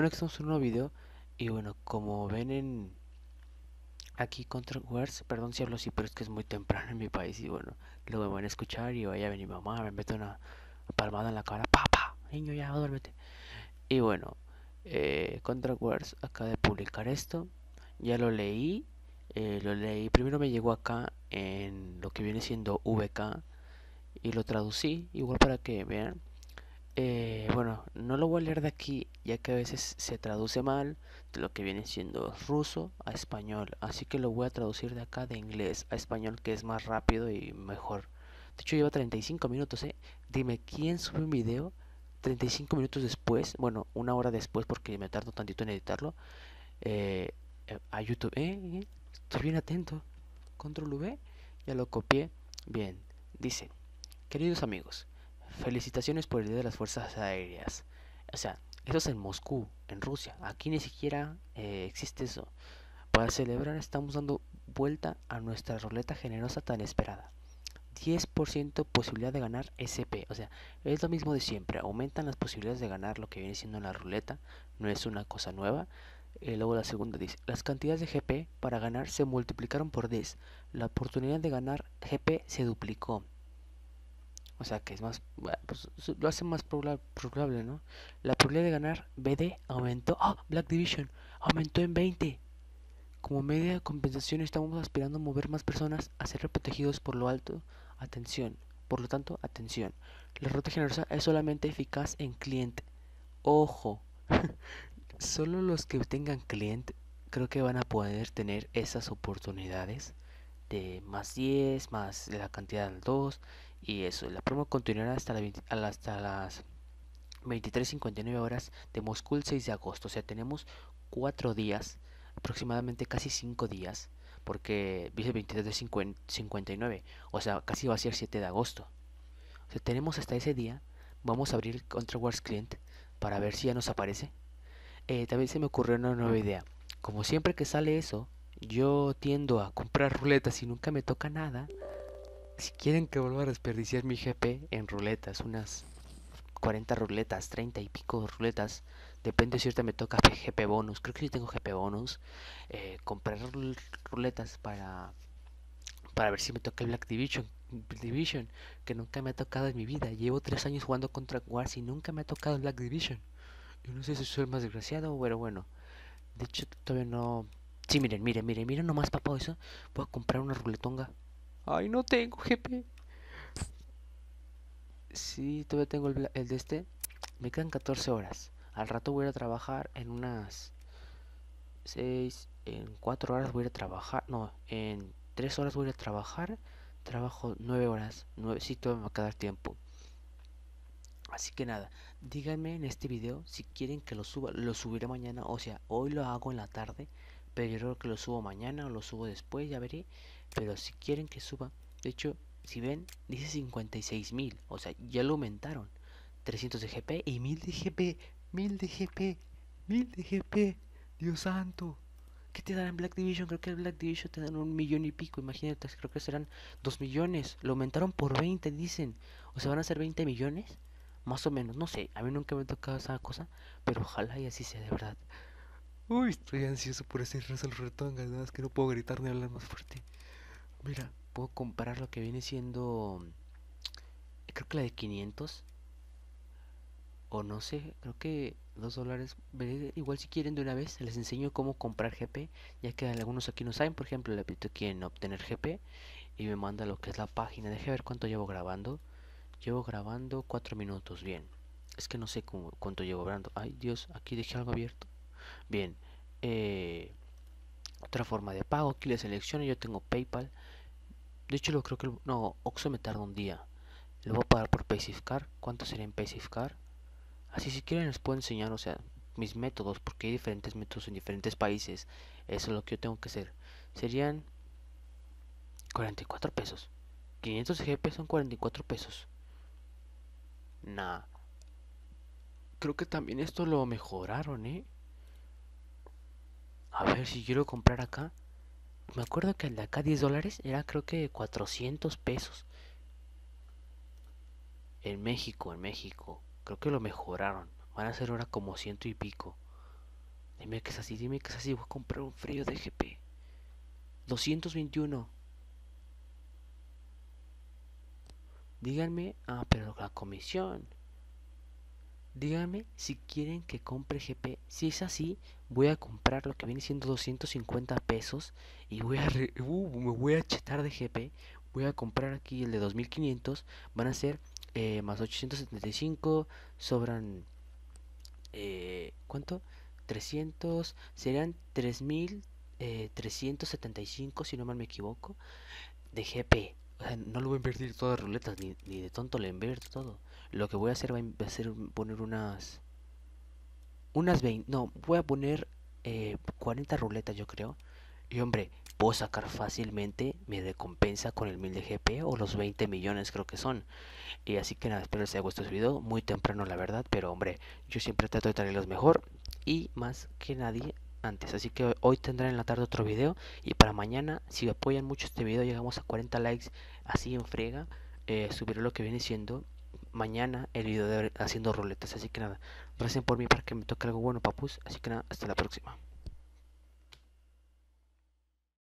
Bueno, estamos en un nuevo video y bueno, como ven en aquí contra Wars, perdón si hablo así, pero es que es muy temprano en mi país y bueno, luego me van a escuchar y vaya a venir mamá, me mete una palmada en la cara, papá, niño ya duérmete. Y bueno, eh, acaba de publicar esto, ya lo leí, eh, lo leí, primero me llegó acá en lo que viene siendo VK y lo traducí, igual para que vean eh, bueno, no lo voy a leer de aquí, ya que a veces se traduce mal de lo que viene siendo ruso a español. Así que lo voy a traducir de acá de inglés a español, que es más rápido y mejor. De hecho, lleva 35 minutos, ¿eh? Dime, ¿quién sube un video 35 minutos después? Bueno, una hora después, porque me tardo tantito en editarlo. Eh, a YouTube. ¿Eh? ¿Eh? Estoy bien atento. Control V. Ya lo copié. Bien. Dice, queridos amigos. Felicitaciones por el Día de las Fuerzas Aéreas. O sea, eso es en Moscú, en Rusia. Aquí ni siquiera eh, existe eso. Para celebrar estamos dando vuelta a nuestra ruleta generosa tan esperada. 10% posibilidad de ganar SP. O sea, es lo mismo de siempre. Aumentan las posibilidades de ganar lo que viene siendo la ruleta. No es una cosa nueva. Y luego la segunda dice, las cantidades de GP para ganar se multiplicaron por 10. La oportunidad de ganar GP se duplicó. O sea que es más, pues, lo hace más probable, ¿no? La probabilidad de ganar BD aumentó. ¡Ah! Black Division aumentó en 20. Como media de compensación estamos aspirando a mover más personas a ser protegidos por lo alto. Atención. Por lo tanto, atención. La ruta generosa es solamente eficaz en cliente. Ojo. Solo los que tengan cliente creo que van a poder tener esas oportunidades de más 10, más la cantidad del 2 y eso, la promo continuará hasta, la hasta las 23.59 horas de Moscú el 6 de agosto. O sea, tenemos 4 días, aproximadamente casi 5 días, porque dice 23 de 59, o sea, casi va a ser 7 de agosto. O sea, tenemos hasta ese día. Vamos a abrir Contra Wars Client para ver si ya nos aparece. Eh, también se me ocurrió una nueva idea. Como siempre que sale eso, yo tiendo a comprar ruletas y nunca me toca nada si quieren que vuelva a desperdiciar mi GP en ruletas, unas 40 ruletas, 30 y pico ruletas, depende si ahorita me toca GP bonus, creo que si tengo GP bonus, eh, comprar ruletas para para ver si me toca el Black Division, Division, que nunca me ha tocado en mi vida. Llevo tres años jugando contra Wars y nunca me ha tocado Black Division. Yo no sé si soy más desgraciado, pero bueno. De hecho, todavía no... Sí, miren, miren, miren, miren nomás, papá, eso. Voy a comprar una ruletonga. Ay, no tengo GP. Sí, todavía tengo el, de este. Me quedan 14 horas. Al rato voy a ir a trabajar en unas 6, en 4 horas voy a ir a trabajar. No, en 3 horas voy a ir a trabajar. Trabajo 9 horas. 9, sí, todavía me va a quedar tiempo. Así que nada, díganme en este video si quieren que lo suba. Lo subiré mañana. O sea, hoy lo hago en la tarde. Pero yo creo que lo subo mañana o lo subo después, ya veré. Pero si quieren que suba, de hecho, si ven, dice 56.000. O sea, ya lo aumentaron. 300 de GP y 1000 de GP. 1000 de GP. 1000 de GP. Dios santo. ¿Qué te dan en Black Division? Creo que en Black Division te dan un millón y pico. Imagínate, creo que serán 2 millones. Lo aumentaron por 20, dicen. O sea, van a ser 20 millones. Más o menos. No sé. A mí nunca me ha tocado esa cosa. Pero ojalá y así sea de verdad. Uy, estoy ansioso por ese el retón. Es que no puedo gritar ni hablar más fuerte. Mira, puedo comprar lo que viene siendo. Creo que la de 500. O no sé, creo que 2 dólares. Igual si quieren de una vez, les enseño cómo comprar GP. Ya que algunos aquí no saben. Por ejemplo, le pido quieren obtener GP. Y me manda lo que es la página. Deje ver cuánto llevo grabando. Llevo grabando 4 minutos. Bien. Es que no sé cuánto llevo grabando. Ay, Dios, aquí dejé algo abierto. Bien. Eh, otra forma de pago. Aquí le selecciono. Yo tengo PayPal. De hecho, lo creo que... No, Oxo me tarda un día. Lo voy a pagar por Paysafecard. ¿Cuánto sería en Paysafecard? Así si quieren les puedo enseñar, o sea, mis métodos, porque hay diferentes métodos en diferentes países. Eso es lo que yo tengo que hacer. Serían 44 pesos. 500 GP son 44 pesos. Nah. Creo que también esto lo mejoraron, ¿eh? A ver si quiero comprar acá. Me acuerdo que el de acá 10 dólares era creo que 400 pesos. En México, en México. Creo que lo mejoraron. Van a ser ahora como ciento y pico. Dime que es así, dime que es así. Voy a comprar un frío de GP. 221. Díganme, ah, pero la comisión. Díganme si quieren que compre GP. Si es así, voy a comprar lo que viene siendo 250 pesos y voy a uh, me voy a chetar de GP. Voy a comprar aquí el de 2500. Van a ser eh, más 875. Sobran eh, ¿cuánto? 300. Serán 3375 eh, si no mal me equivoco de GP. O sea, no lo voy a invertir todas las ruletas, ni, ni de tonto le invierto todo. Lo que voy a hacer va a ser poner unas... Unas 20... No, voy a poner eh, 40 ruletas yo creo. Y hombre, puedo sacar fácilmente mi recompensa con el 1000 de GP o los 20 millones creo que son. Y así que nada, espero les haya gustado este video. Muy temprano la verdad, pero hombre, yo siempre trato de traerlos mejor. Y más que nadie antes. Así que hoy tendrán en la tarde otro video. Y para mañana, si apoyan mucho este video, llegamos a 40 likes así en frega. Eh, subiré lo que viene siendo mañana el video de haciendo ruletas. Así que nada, recen por mí para que me toque algo bueno, papus. Así que nada, hasta la próxima.